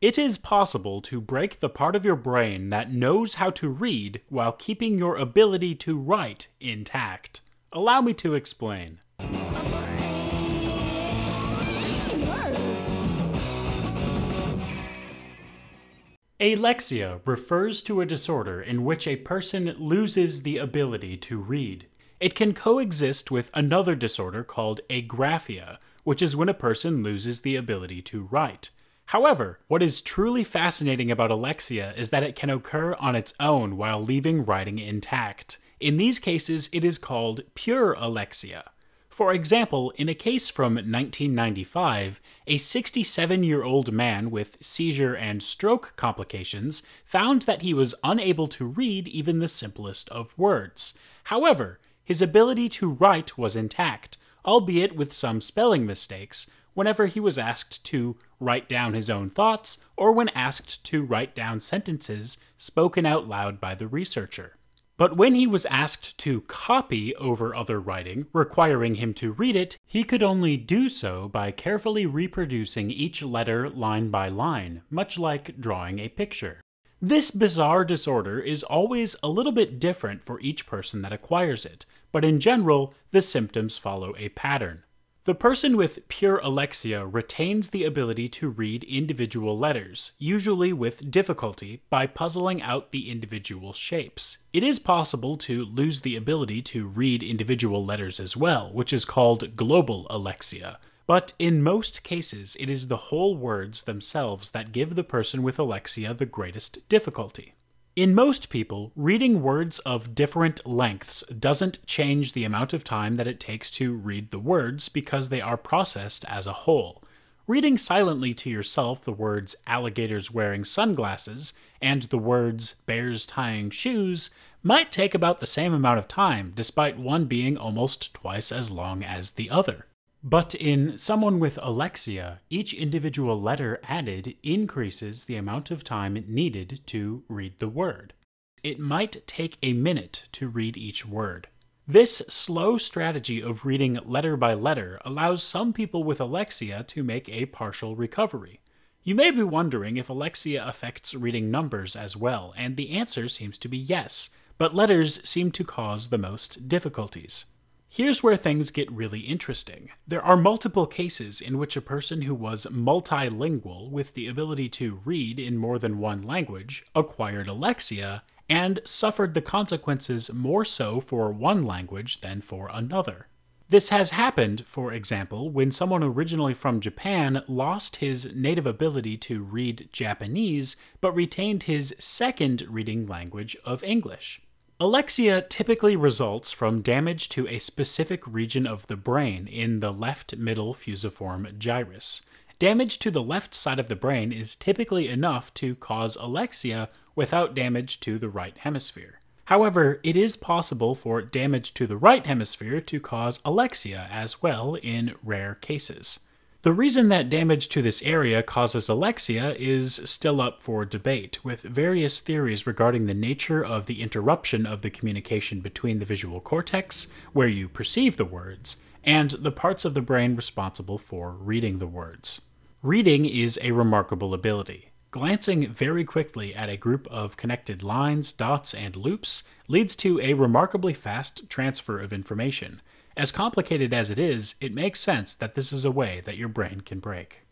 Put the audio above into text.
It is possible to break the part of your brain that knows how to read while keeping your ability to write intact. Allow me to explain. Alexia refers to a disorder in which a person loses the ability to read. It can coexist with another disorder called agraphia, which is when a person loses the ability to write. However, what is truly fascinating about alexia is that it can occur on its own while leaving writing intact. In these cases, it is called pure alexia. For example, in a case from 1995, a 67 year old man with seizure and stroke complications found that he was unable to read even the simplest of words. However, his ability to write was intact, albeit with some spelling mistakes, whenever he was asked to write down his own thoughts or when asked to write down sentences spoken out loud by the researcher. But when he was asked to copy over other writing, requiring him to read it, he could only do so by carefully reproducing each letter line by line, much like drawing a picture. This bizarre disorder is always a little bit different for each person that acquires it, but in general, the symptoms follow a pattern. The person with pure alexia retains the ability to read individual letters, usually with difficulty, by puzzling out the individual shapes. It is possible to lose the ability to read individual letters as well, which is called global alexia. But in most cases, it is the whole words themselves that give the person with alexia the greatest difficulty. In most people, reading words of different lengths doesn't change the amount of time that it takes to read the words because they are processed as a whole. Reading silently to yourself the words alligators wearing sunglasses and the words bears tying shoes might take about the same amount of time, despite one being almost twice as long as the other. But in someone with alexia, each individual letter added increases the amount of time needed to read the word. It might take a minute to read each word. This slow strategy of reading letter by letter allows some people with alexia to make a partial recovery. You may be wondering if alexia affects reading numbers as well, and the answer seems to be yes, but letters seem to cause the most difficulties. Here's where things get really interesting. There are multiple cases in which a person who was multilingual with the ability to read in more than one language acquired alexia and suffered the consequences more so for one language than for another. This has happened, for example, when someone originally from Japan lost his native ability to read Japanese but retained his second reading language of English. Alexia typically results from damage to a specific region of the brain in the left middle fusiform gyrus. Damage to the left side of the brain is typically enough to cause alexia without damage to the right hemisphere. However, it is possible for damage to the right hemisphere to cause alexia as well in rare cases. The reason that damage to this area causes alexia is still up for debate, with various theories regarding the nature of the interruption of the communication between the visual cortex, where you perceive the words, and the parts of the brain responsible for reading the words. Reading is a remarkable ability. Glancing very quickly at a group of connected lines, dots, and loops leads to a remarkably fast transfer of information, as complicated as it is, it makes sense that this is a way that your brain can break.